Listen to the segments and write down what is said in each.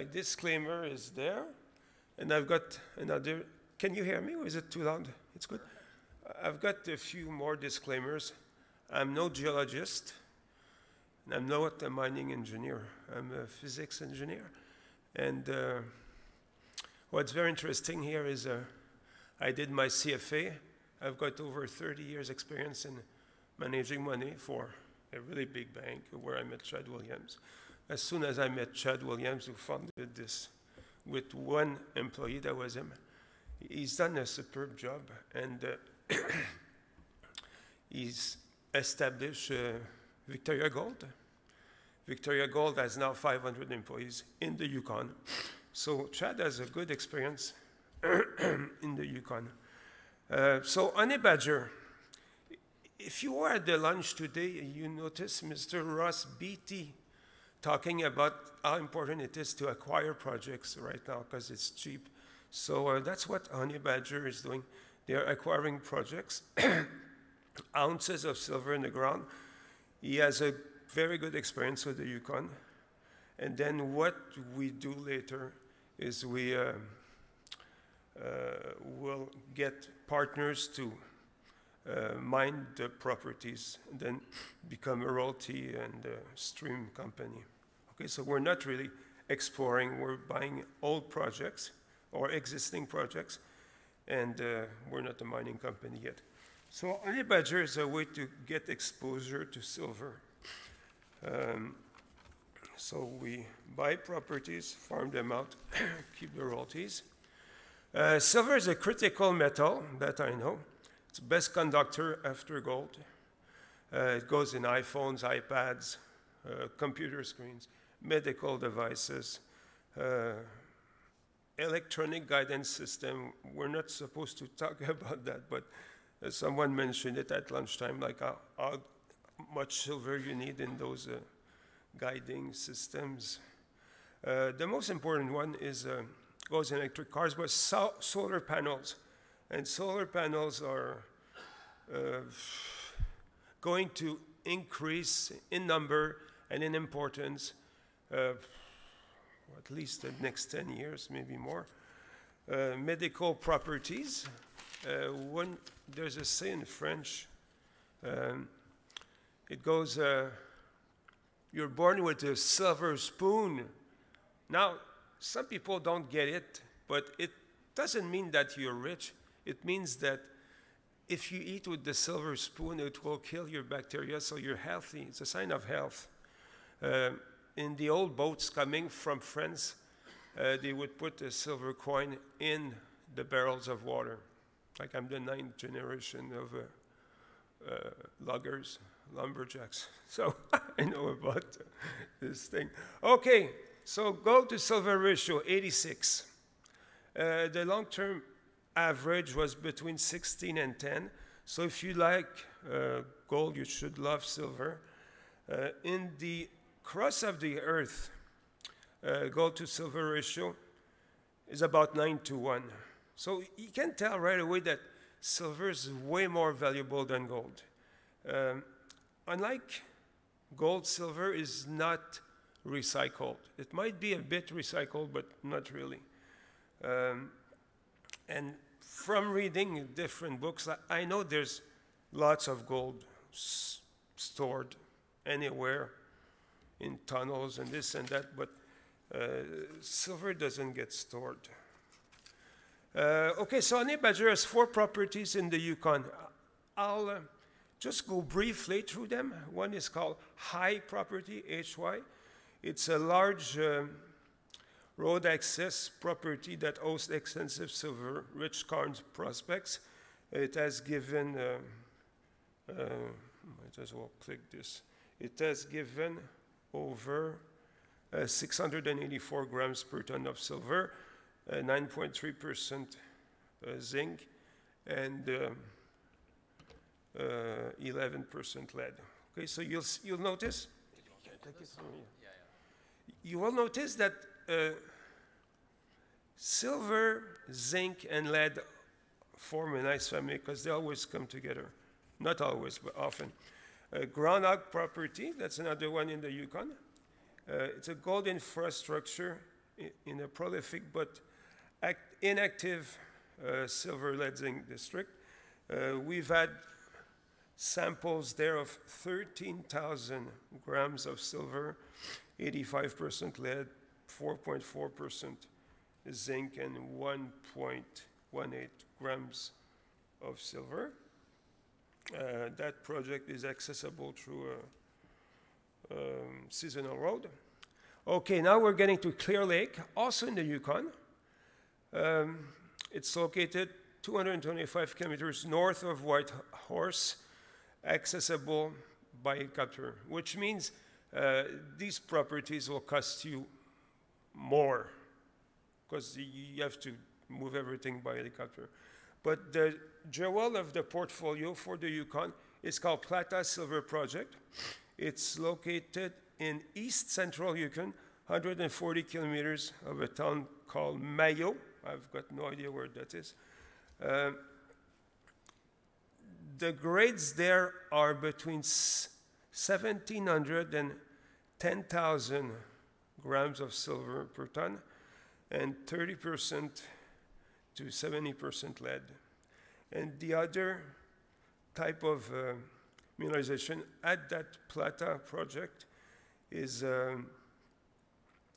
my disclaimer is there. And I've got another. Can you hear me or is it too loud? It's good. I've got a few more disclaimers. I'm no geologist, and I'm not a mining engineer. I'm a physics engineer. And uh, what's very interesting here is uh, I did my CFA. I've got over 30 years experience in managing money for a really big bank where I met Chad Williams. As soon as I met Chad Williams, who founded this with one employee, that was him, he's done a superb job. And uh, he's established uh, Victoria Gold. Victoria Gold has now 500 employees in the Yukon. So Chad has a good experience in the Yukon. Uh, so Honey Badger, if you were at the lunch today, you notice Mr. Ross Beaty talking about how important it is to acquire projects right now because it's cheap. So uh, that's what Honey Badger is doing. They're acquiring projects, ounces of silver in the ground. He has a very good experience with the Yukon. And then what we do later is we uh, uh, will get partners to uh, mine the properties, and then become a royalty and a stream company. Okay, so we're not really exploring, we're buying old projects or existing projects, and uh, we're not a mining company yet. So Honey Badger is a way to get exposure to silver. Um, so we buy properties, farm them out, keep the royalties. Uh, silver is a critical metal that I know. It's best conductor after gold. Uh, it goes in iPhones, iPads, uh, computer screens, medical devices, uh, electronic guidance system. We're not supposed to talk about that, but uh, someone mentioned it at lunchtime, like how, how, much silver you need in those uh, guiding systems. Uh, the most important one is goes in electric cars, but so solar panels. And solar panels are uh, going to increase in number and in importance, uh, at least the next 10 years, maybe more. Uh, medical properties. Uh, when there's a say in French, um, it goes, uh, you're born with a silver spoon. Now, some people don't get it, but it doesn't mean that you're rich. It means that if you eat with the silver spoon, it will kill your bacteria, so you're healthy. It's a sign of health. Uh, in the old boats coming from France, uh, they would put a silver coin in the barrels of water. Like I'm the ninth generation of uh, uh loggers, lumberjacks. So I know about this thing. Okay, so gold to silver ratio 86. Uh, the long term average was between 16 and 10. So if you like uh, gold, you should love silver. Uh, in the crust of the earth, uh, gold to silver ratio is about 9 to 1. So you can tell right away that silver is way more valuable than gold. Um, unlike gold, silver is not recycled. It might be a bit recycled, but not really. Um, and from reading different books, I know there's lots of gold stored anywhere in tunnels and this and that, but uh, silver doesn't get stored. Uh, okay, so Honey Badger has four properties in the Yukon. I'll uh, just go briefly through them. One is called High Property, HY. It's a large um, road access property that hosts extensive silver rich skarn prospects. It has given, uh, uh, might as well click this. It has given over uh, 684 grams per ton of silver, 9.3% uh, uh, zinc, and 11% uh, lead. Okay, so you'll, you'll notice. You will notice that uh, silver, zinc, and lead form a nice family because they always come together. Not always, but often. Uh, Groundhog property, that's another one in the Yukon. Uh, it's a gold infrastructure i- in a prolific but act- inactive uh, silver lead zinc district. Uh, we've had samples there of 13,000 grams of silver, 85% lead, 4.4% zinc, and 1.18 grams of silver. Uh, that project is accessible through a um, seasonal road. Okay, now we're getting to Clear Lake, also in the Yukon. Um, it's located 225 kilometers north of White Horse, accessible by helicopter, which means uh, these properties will cost you more because you have to move everything by helicopter. But the jewel of the portfolio for the Yukon is called Plata Silver Project. It's located in east central Yukon, 140 kilometers of a town called Mayo. I've got no idea where that is. Uh, the grades there are between 1,700 and 10,000 grams of silver per ton and 30% to 70% lead. And the other type of uh, mineralization at that Plata project is um,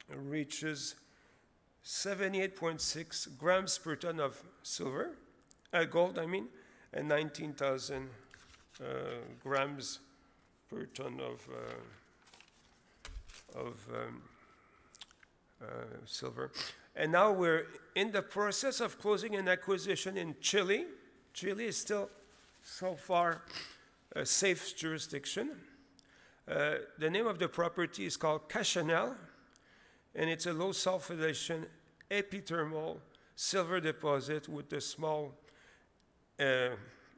reaches 78.6 grams per ton of silver, uh, gold, I mean, and 19,000 uh, grams per ton of uh, of um, uh, silver. And now we're in the process of closing an acquisition in Chile. Chile is still so far a safe jurisdiction. Uh, the name of the property is called Cachinal, and it's a low sulfidation epithermal silver deposit with a small uh,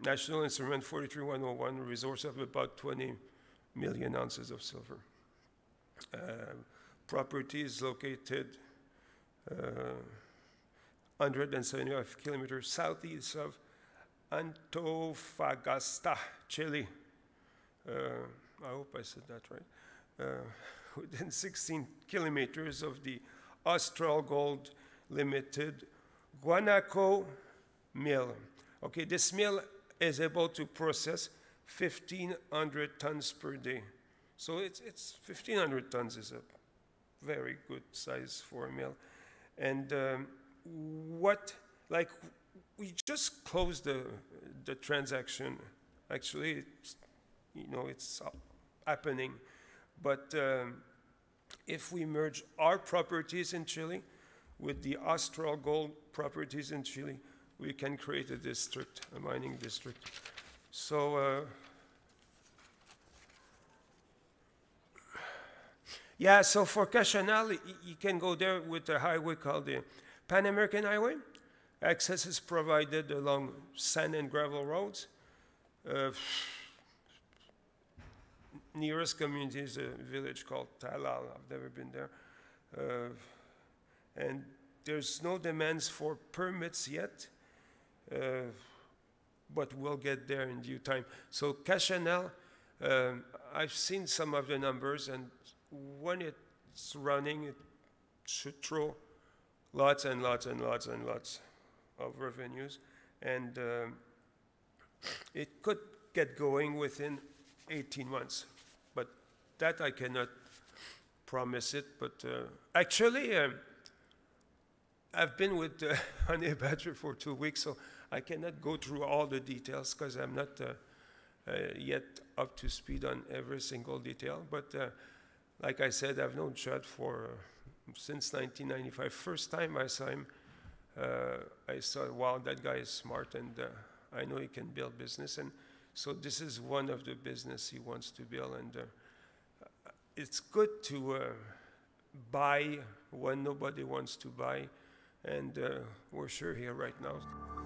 National Instrument 43101 resource of about 20 million ounces of silver. Uh, property is located 175 kilometers southeast of Antofagasta, Chile. Uh, I hope I said that right. Uh, within 16 kilometers of the Austral Gold Limited Guanaco mill. Okay, this mill is able to process 1,500 tons per day. So it's, it's 1,500 tons is a very good size for a mill. And um, what, like, we just closed the, the transaction. Actually, you know, it's happening. But um, if we merge our properties in Chile with the Austral Gold properties in Chile, we can create a district, a mining district. So, uh, yeah, so for Cachinal, you can go there with a highway called the Pan American Highway. Access is provided along sand and gravel roads. Uh, nearest community is a village called Taltal. I've never been there. Uh, and there's no demands for permits yet, uh, but we'll get there in due time. So Cachinal, um, I've seen some of the numbers, and when it's running, it should throw lots and lots and lots and lots of revenues, and um, it could get going within 18 months. But that I cannot promise it. But uh, actually, um, I've been with uh, Honey Badger for two weeks, so I cannot go through all the details because I'm not uh, uh, yet up to speed on every single detail. But uh, like I said, I've known Chad for since 1995. First time I saw him, uh, I saw, wow, that guy is smart, and uh, I know he can build business. And so this is one of the business he wants to build, and uh, it's good to buy when nobody wants to buy, and we're sure here right now.